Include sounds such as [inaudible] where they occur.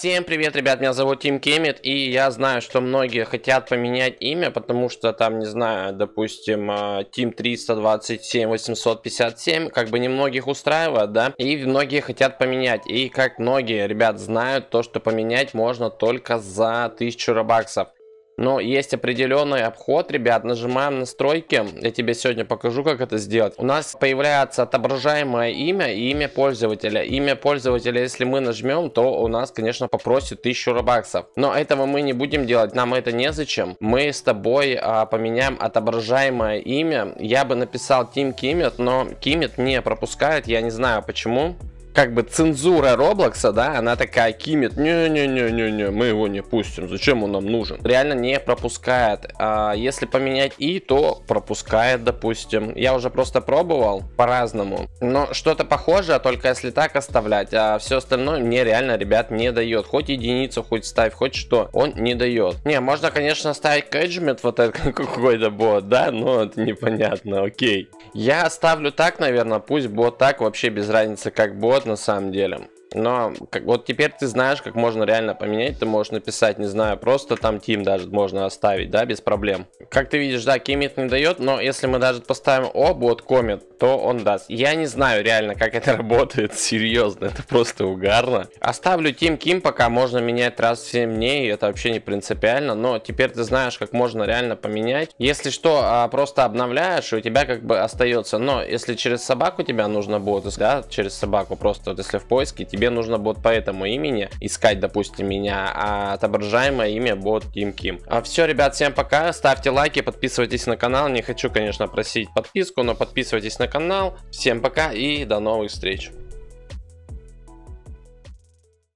Всем привет, ребят, меня зовут Тим Кемит, и я знаю, что многие хотят поменять имя, потому что там, не знаю, допустим, Тим 327 857, как бы немногих устраивает, да, и многие хотят поменять, и как многие, ребят, знают, то, что поменять можно только за 1000 робаксов. Но есть определенный обход, ребят. Нажимаем настройки. Я тебе сегодня покажу, как это сделать. У нас появляется отображаемое имя и имя пользователя. Имя пользователя, если мы нажмем, то у нас, конечно, попросит 1000 робаксов. Но этого мы не будем делать. Нам это незачем. Мы с тобой а, поменяем отображаемое имя. Я бы написал Team Kimit, но Kimit не пропускает. Я не знаю почему как бы цензура Роблокса, да, она такая кимит, не-не-не-не-не, мы его не пустим, зачем он нам нужен? Реально не пропускает. А если поменять и, то пропускает, допустим. Я уже просто пробовал по-разному, но что-то похожее, только если так оставлять, а все остальное мне реально, ребят, не дает. Хоть единицу, хоть ставь, хоть что, он не дает. Не, можно, конечно, ставить кэджмент, вот это [laughs] какой-то бот, да, но это непонятно, окей. Я ставлю так, наверное, пусть бот так, вообще без разницы, как бот на самом деле. Но как, вот теперь ты знаешь, как можно реально поменять. Ты можешь написать, не знаю, просто там Team даже можно оставить, да, без проблем. Как ты видишь, да, Кимит не дает, но если мы даже поставим о, бот комит, то он даст. Я не знаю реально, как это работает, [laughs] серьезно, это просто угарно. Оставлю Team Ким, пока можно менять раз в 7 дней, это вообще не принципиально, но теперь ты знаешь, как можно реально поменять. Если что, а, просто обновляешь, и у тебя как бы остается, но если через собаку тебя нужно будет, да, через собаку, просто вот если в поиске, тебе нужно будет по этому имени искать, допустим, меня, а отображаемое имя будет Тим Ким. А все, ребят, всем пока, ставьте лайки, подписывайтесь на канал. Не хочу, конечно, просить подписку, но подписывайтесь на канал. Всем пока и до новых встреч.